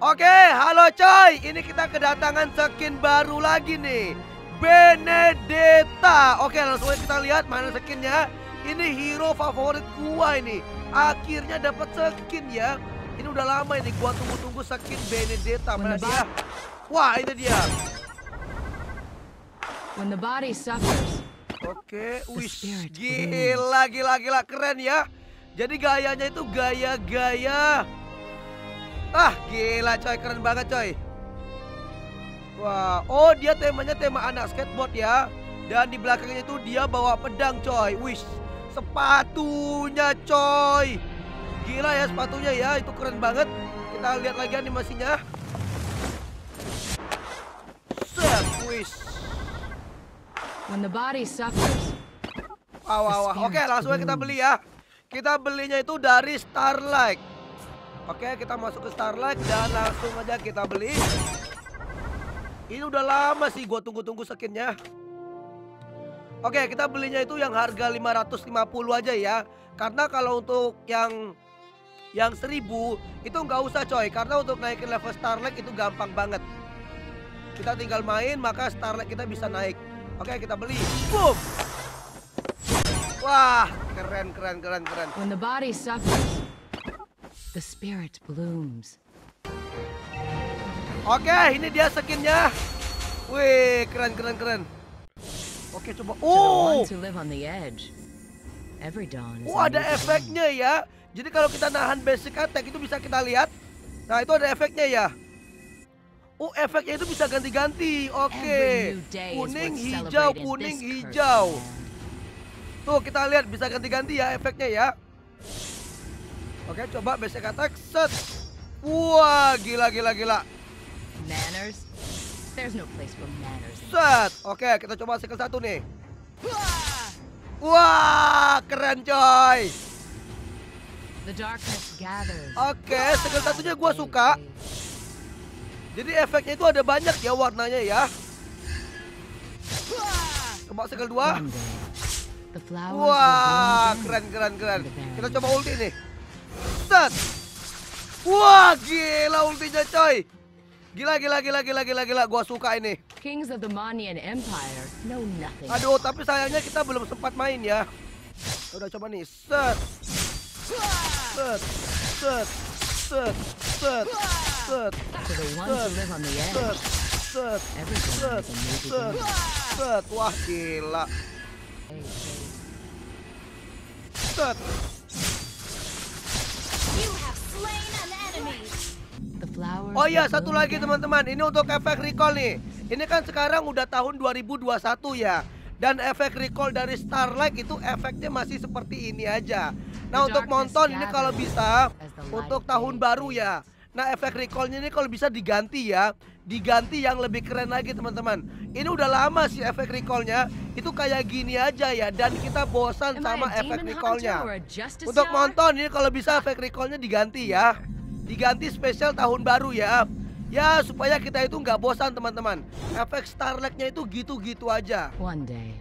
Oke, halo coy. Ini kita kedatangan skin baru lagi nih. Benedetta. Oke, langsung aja kita lihat mana skinnya. Ini hero favorit gua ini. Akhirnya dapat skin ya. Ini udah lama ini gua tunggu-tunggu skin Benedetta. Mana dia? Wah, ini dia. When the body suffers, Oke, spirit gila, gila, gila, keren ya. Jadi gayanya itu gaya-gaya. Ah, gila coy, keren banget coy. Wah, oh dia temanya tema anak skateboard ya. Dan di belakangnya itu dia bawa pedang coy. Wih, sepatunya coy. Gila ya sepatunya ya, itu keren banget. Kita lihat lagi animasinya. Set, wih. when the body suffers, Wah, wah, wah. Oke, langsung aja kita beli ya. Kita belinya itu dari Starlight. Oke, kita masuk ke Starlight dan langsung aja kita beli. Ini udah lama sih gua tunggu-tunggu skinnya. Oke, kita belinya itu yang harga 550 aja ya. Karena kalau untuk yang yang 1000 itu nggak usah coy, karena untuk naikin level Starlight itu gampang banget. Kita tinggal main maka Starlight kita bisa naik. Oke, kita beli. Boom. Wah, keren keren keren keren. when the body suffers, the spirit blooms. Oke, ini dia skinnya. Wih, keren keren keren. Oke, coba. Oh, ones who live on the edge, every dawn is oh ada efeknya ya. Jadi kalau kita nahan basic attack itu bisa kita lihat. Nah, itu ada efeknya ya. Oh, efeknya itu bisa ganti-ganti. Oke. Is Kuning, hijau, kuning, hijau. Tuh, kita lihat bisa ganti-ganti ya efeknya ya. Oke, coba basic attack set. Wah, gila gila gila. Manners? There's no place for manners. Set. Oke, kita coba skill satu nih. Wah, keren coy. The darkness gathers. Oke, skill satunya gua suka. Jadi efeknya itu ada banyak ya warnanya ya. Coba skill 2. One day, the flowers will Wah, keren keren keren. Kita coba ulti nih. Set. Wah, gila ultinya coy. Gila gila gila gila gila gila gua suka ini. Kings of the Manian Empire know nothing. Aduh, tapi sayangnya kita belum sempat main ya. Udah coba nih. Set. Set. Set. Set. Set. Set. To the ones who live on the Set. edge, Set. Set. Set. Set. Wah, gila. Set. Oh iya, will satu lagi teman-teman. Ini untuk efek recall nih. Ini kan sekarang udah tahun 2021 ya. Dan efek recall dari Starlight itu efeknya masih seperti ini aja. Nah, untuk monton ini kalau bisa untuk tahun baru ya. Nah, efek recallnya ini kalau bisa diganti ya. Diganti yang lebih keren lagi teman-teman. Ini udah lama sih efek recallnya. Itu kayak gini aja ya. Dan kita bosan sama efek recallnya. Untuk monton ini kalau bisa efek recallnya diganti ya. Diganti spesial tahun baru ya. Ya supaya kita itu nggak bosan teman-teman. Efek Starlight-nya itu gitu-gitu aja. One day,